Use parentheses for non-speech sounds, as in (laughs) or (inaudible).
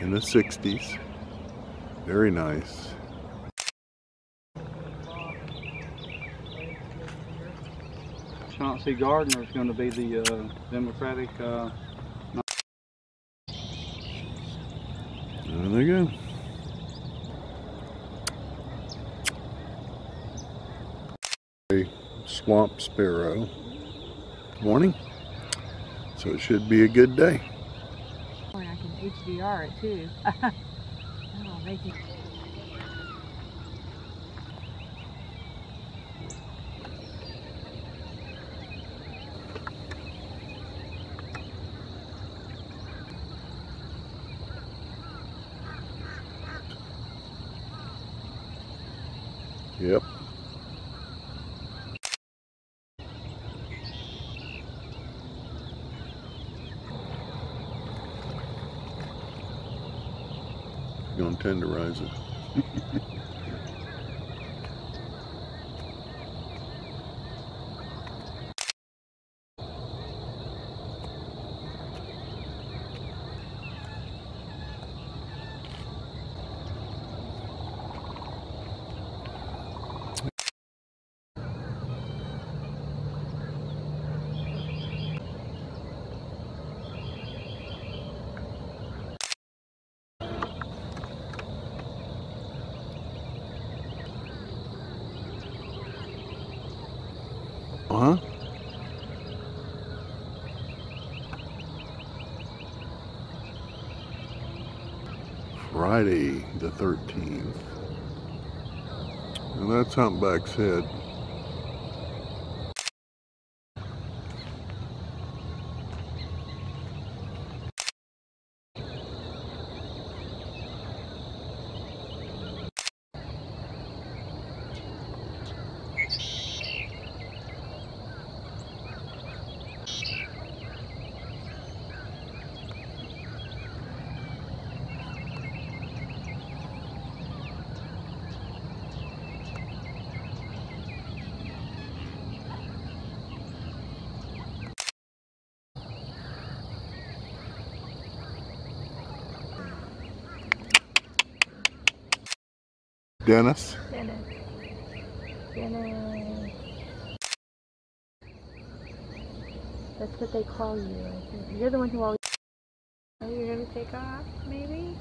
in the 60s. Very nice. Chauncey Gardner is going to be the uh, Democratic. Uh, There they go. A swamp sparrow. Morning. So it should be a good day. HDR it too. (laughs) it. Yep. Gonna tenderize it. (laughs) huh. Friday the 13th. And that's Humpback's Head. Dennis. Dennis. Dennis. That's what they call you. You're the one who always. Oh, you're gonna take off, maybe?